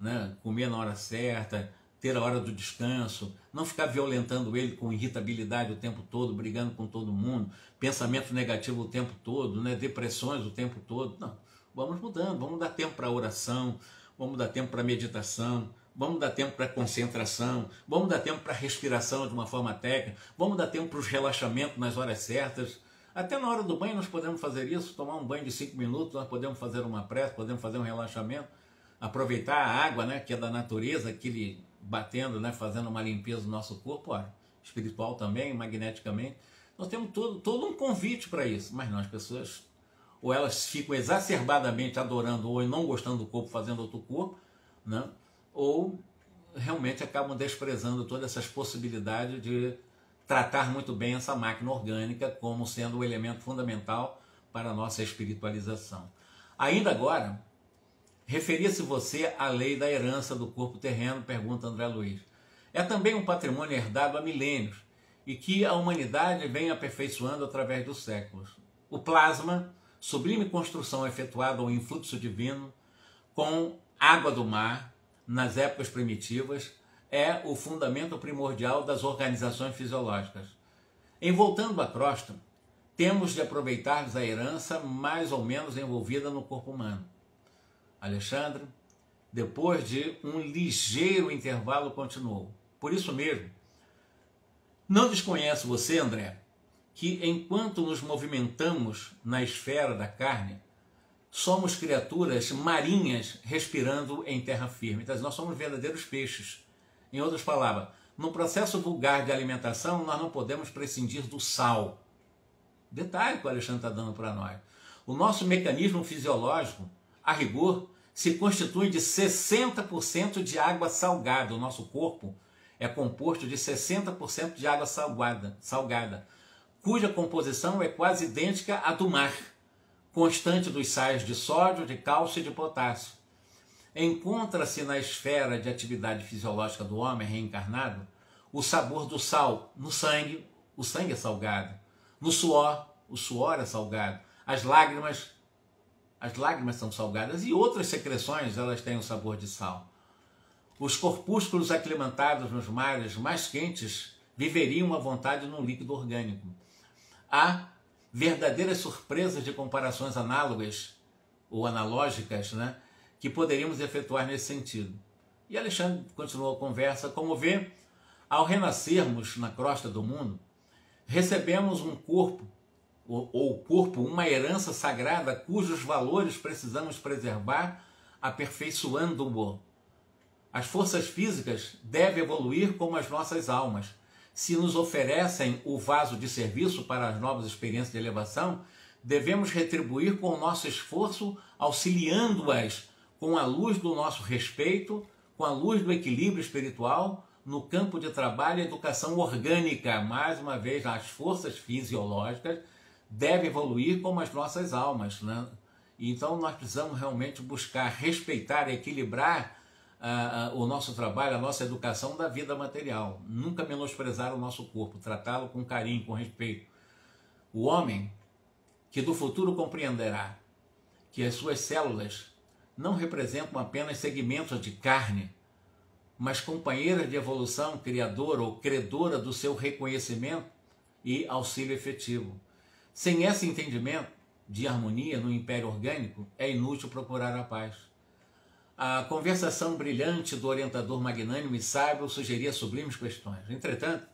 Né? Comer na hora certa, ter a hora do descanso, não ficar violentando ele com irritabilidade o tempo todo, brigando com todo mundo, pensamento negativo o tempo todo, né? depressões o tempo todo. Não, vamos mudando, vamos dar tempo para oração, vamos dar tempo para meditação, vamos dar tempo para concentração, vamos dar tempo para respiração de uma forma técnica, vamos dar tempo para os relaxamentos nas horas certas. Até na hora do banho nós podemos fazer isso, tomar um banho de cinco minutos, nós podemos fazer uma prece, podemos fazer um relaxamento, aproveitar a água, né, que é da natureza, aquele batendo, né, fazendo uma limpeza do nosso corpo, ó, espiritual também, magneticamente. Nós temos todo, todo um convite para isso, mas não, as pessoas ou elas ficam exacerbadamente adorando ou não gostando do corpo, fazendo outro corpo, né? Ou realmente acabam desprezando todas essas possibilidades de tratar muito bem essa máquina orgânica como sendo o elemento fundamental para a nossa espiritualização. Ainda agora, referia-se você à lei da herança do corpo terreno, pergunta André Luiz. É também um patrimônio herdado há milênios e que a humanidade vem aperfeiçoando através dos séculos. O plasma, sublime construção efetuada ao influxo divino, com água do mar, nas épocas primitivas, é o fundamento primordial das organizações fisiológicas. Em voltando à crosta, temos de aproveitar a herança mais ou menos envolvida no corpo humano. Alexandre, depois de um ligeiro intervalo, continuou. Por isso mesmo, não desconhece você, André, que enquanto nos movimentamos na esfera da carne, somos criaturas marinhas respirando em terra firme. Então, nós somos verdadeiros peixes em outras palavras, no processo vulgar de alimentação, nós não podemos prescindir do sal. Detalhe que o Alexandre está dando para nós. O nosso mecanismo fisiológico, a rigor, se constitui de 60% de água salgada. O nosso corpo é composto de 60% de água salgada, salgada, cuja composição é quase idêntica à do mar, constante dos sais de sódio, de cálcio e de potássio encontra-se na esfera de atividade fisiológica do homem reencarnado o sabor do sal no sangue, o sangue é salgado, no suor, o suor é salgado, as lágrimas, as lágrimas são salgadas e outras secreções elas têm o sabor de sal. Os corpúsculos aclimatados nos mares mais quentes viveriam à vontade num líquido orgânico. Há verdadeiras surpresas de comparações análogas ou analógicas, né? que poderíamos efetuar nesse sentido. E Alexandre continuou a conversa. Como vê, ao renascermos na crosta do mundo, recebemos um corpo, ou corpo, uma herança sagrada cujos valores precisamos preservar, aperfeiçoando-o. As forças físicas devem evoluir como as nossas almas. Se nos oferecem o vaso de serviço para as novas experiências de elevação, devemos retribuir com o nosso esforço, auxiliando-as com a luz do nosso respeito, com a luz do equilíbrio espiritual, no campo de trabalho e educação orgânica. Mais uma vez, as forças fisiológicas devem evoluir como as nossas almas. Né? Então, nós precisamos realmente buscar respeitar, equilibrar uh, uh, o nosso trabalho, a nossa educação da vida material. Nunca menosprezar o nosso corpo, tratá-lo com carinho, com respeito. O homem que do futuro compreenderá que as suas células não representam apenas segmentos de carne, mas companheiras de evolução criadora ou credora do seu reconhecimento e auxílio efetivo. Sem esse entendimento de harmonia no império orgânico, é inútil procurar a paz. A conversação brilhante do orientador magnânimo e sábio sugeria sublimes questões. Entretanto,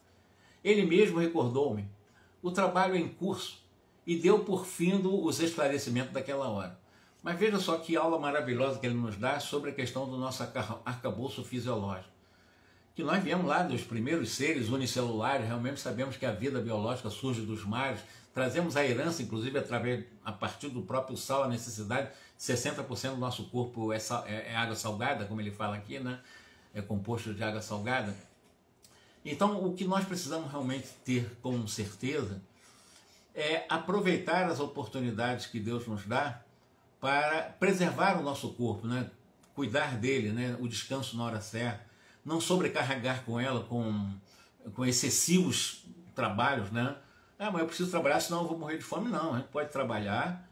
ele mesmo recordou-me o trabalho em curso e deu por findo os esclarecimentos daquela hora. Mas veja só que aula maravilhosa que ele nos dá sobre a questão do nosso arcabouço fisiológico. que nós viemos lá dos primeiros seres unicelulares, realmente sabemos que a vida biológica surge dos mares, trazemos a herança, inclusive, através, a partir do próprio sal, a necessidade, 60% do nosso corpo é, sal, é, é, água salgada, como ele fala aqui, né? é composto de água salgada. Então, o que nós precisamos realmente ter com certeza é aproveitar as oportunidades que Deus nos dá para preservar o nosso corpo, né? cuidar dele, né? o descanso na hora certa, não sobrecarregar com ela com, com excessivos trabalhos, né? Ah, mas eu preciso trabalhar, senão eu vou morrer de fome. Não, a gente pode trabalhar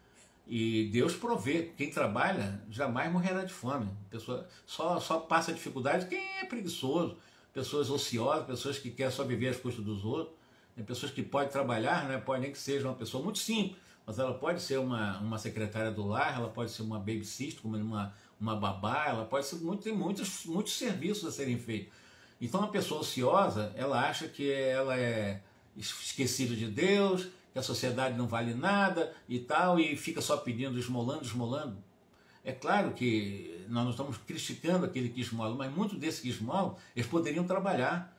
e Deus provê. Quem trabalha jamais morrerá de fome. Pessoa, só, só passa dificuldade quem é preguiçoso, pessoas ociosas, pessoas que querem só viver às custas dos outros, tem pessoas que podem trabalhar, né? pode nem que seja uma pessoa muito simples, mas ela pode ser uma, uma secretária do lar, ela pode ser uma babysitter, como uma, uma babá, ela pode ser muito, tem muitos, muitos serviços a serem feitos. Então a pessoa ociosa, ela acha que ela é esquecida de Deus, que a sociedade não vale nada e tal, e fica só pedindo, esmolando, esmolando. É claro que nós não estamos criticando aquele que esmola, mas muitos desses que esmolam, eles poderiam trabalhar.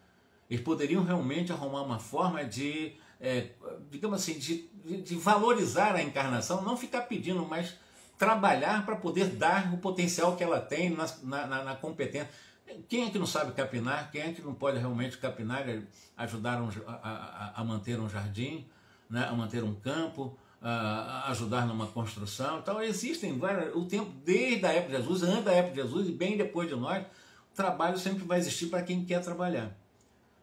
Eles poderiam realmente arrumar uma forma de, é, digamos assim, de, de valorizar a encarnação, não ficar pedindo, mas trabalhar para poder dar o potencial que ela tem na, na, na, competência. Quem é que não sabe capinar? Quem é que não pode realmente capinar ajudar um, a, a, manter um jardim, né? manter um campo, a ajudar numa construção? Então existem várias, o tempo desde a época de Jesus, antes da época de Jesus e bem depois de nós, o trabalho sempre vai existir para quem quer trabalhar.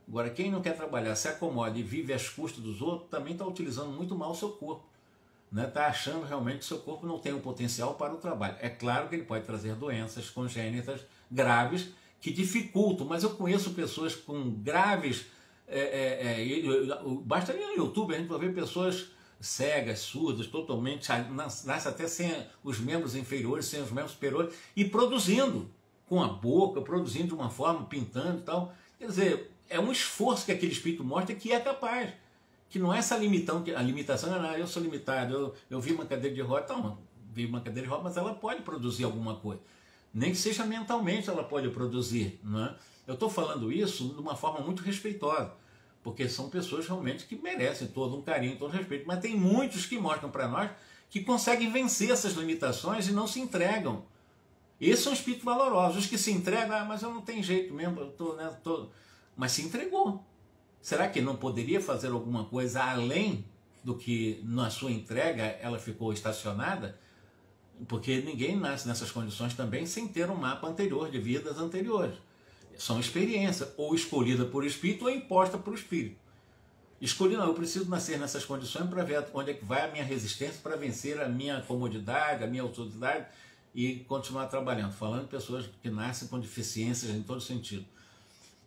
Agora, quem não quer trabalhar, se acomoda e vive às custas dos outros, também está utilizando muito mal o seu corpo está né, tá achando realmente que seu corpo não tem o potencial para o trabalho. É claro que ele pode trazer doenças congênitas graves que dificultam, mas eu conheço pessoas com graves. É, é, é, basta ali no YouTube, a gente vai ver pessoas cegas, surdas, totalmente, nasce até sem os membros inferiores, sem os membros superiores, e produzindo com a boca, produzindo de uma forma, pintando e tal. Quer dizer, é um esforço que aquele espírito mostra que é capaz que não é essa limitão, a limitação, ah, eu sou limitado, eu, eu vi uma cadeira de roda, então, vi uma cadeira de roda, mas ela pode produzir alguma coisa. Nem que seja mentalmente ela pode produzir. Não é? Eu estou falando isso de uma forma muito respeitosa, porque são pessoas realmente que merecem todo um carinho, todo um respeito, mas tem muitos que mostram para nós que conseguem vencer essas limitações e não se entregam. Esses são espíritos valorosos, os que se entregam, ah, mas eu não tenho jeito mesmo, eu tô, né, tô... mas se entregou. Será que não poderia fazer alguma coisa além do que na sua entrega ela ficou estacionada? Porque ninguém nasce nessas condições também sem ter um mapa anterior de vidas anteriores. São experiências, ou escolhida por espírito ou imposta por espírito. Escolhi, não, eu preciso nascer nessas condições para ver onde é que vai a minha resistência para vencer a minha comodidade, a minha autoridade e continuar trabalhando. Falando de pessoas que nascem com deficiências em todo sentido.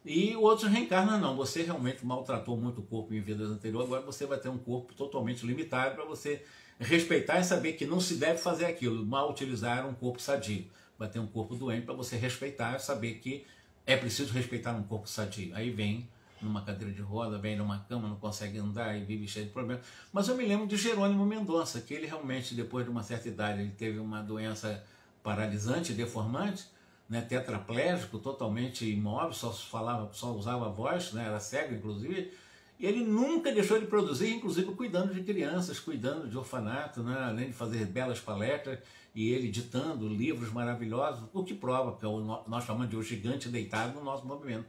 E o outro reencarna, não. Você realmente maltratou muito o corpo em vidas anteriores, agora você vai ter um corpo totalmente limitado para você respeitar e saber que não se deve fazer aquilo, mal utilizar um corpo sadio. Vai ter um corpo doente para você respeitar e saber que é preciso respeitar um corpo sadio. Aí vem numa cadeira de roda, vem numa cama, não consegue andar e vive cheio de problemas. Mas eu me lembro de Jerônimo Mendonça, que ele realmente, depois de uma certa idade, ele teve uma doença paralisante, deformante, né, tetraplégico, totalmente imóvel, só falava, só usava a voz, né, era cego inclusive, e ele nunca deixou de produzir, inclusive cuidando de crianças, cuidando de orfanato, né, além de fazer belas palestras e ele ditando livros maravilhosos, o que prova é o, nós chamamos de o gigante deitado no nosso movimento.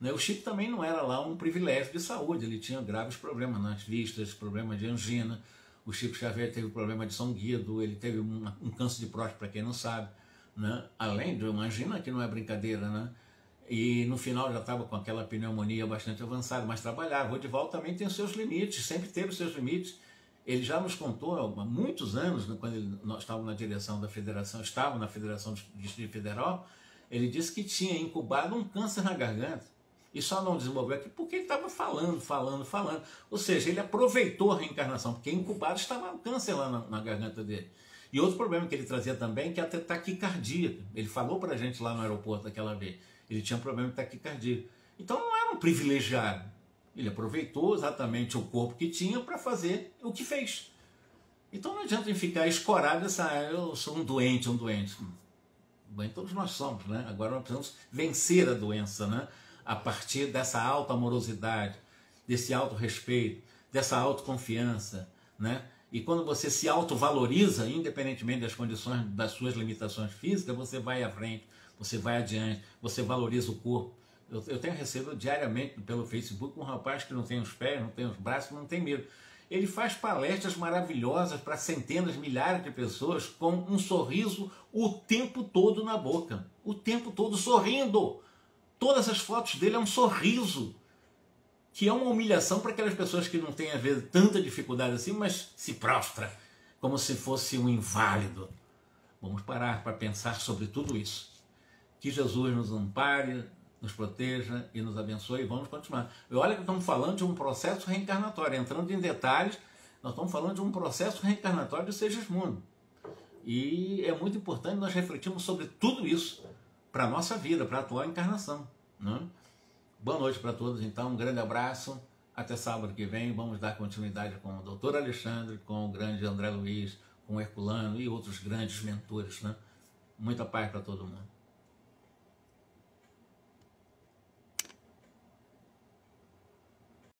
Né, o Chico também não era lá um privilégio de saúde, ele tinha graves problemas nas vistas, problemas de angina. O Chico Xavier teve problema de São Guido, ele teve um, um câncer de próstata, para quem não sabe né? além de, imagina que não é brincadeira, né? E no final já estava com aquela pneumonia bastante avançada, mas trabalhava. O Odival também tem os seus limites, sempre teve os seus limites. Ele já nos contou há muitos anos, né, quando ele, nós estávamos na direção da federação, estava na federação do Distrito Federal, ele disse que tinha incubado um câncer na garganta e só não desenvolveu aqui porque ele estava falando, falando, falando. Ou seja, ele aproveitou a reencarnação, porque incubado estava um câncer lá na, na garganta dele. E outro problema que ele trazia também, que é a taquicardia. Ele falou para a gente lá no aeroporto daquela vez. Ele tinha um problema de taquicardia. Então não era um privilegiado. Ele aproveitou exatamente o corpo que tinha para fazer o que fez. Então não adianta ficar escorado essa, ah, eu sou um doente, um doente. Bem, todos nós somos, né? Agora nós precisamos vencer a doença, né? a partir dessa alta amorosidade, desse alto respeito, dessa autoconfiança, né? E quando você se autovaloriza, independentemente das condições, das suas limitações físicas, você vai à frente, você vai adiante, você valoriza o corpo. Eu, eu tenho recebido diariamente pelo Facebook um rapaz que não tem os pés, não tem os braços, não tem medo. Ele faz palestras maravilhosas para centenas, milhares de pessoas com um sorriso o tempo todo na boca. O tempo todo sorrindo. Todas as fotos dele é um sorriso que é uma humilhação para aquelas pessoas que não têm, às vezes, tanta dificuldade assim, mas se prostra como se fosse um inválido. Vamos parar para pensar sobre tudo isso. Que Jesus nos ampare, nos proteja e nos abençoe e vamos continuar. E olha que estamos falando de um processo reencarnatório, entrando em detalhes, nós estamos falando de um processo reencarnatório de Segismundo. E é muito importante nós refletirmos sobre tudo isso para a nossa vida, para a atual encarnação. Não é? Boa noite para todos, então, um grande abraço. Até sábado que vem, vamos dar continuidade com o doutor Alexandre, com o grande André Luiz, com o Herculano e outros grandes mentores. Né? Muita paz para todo mundo.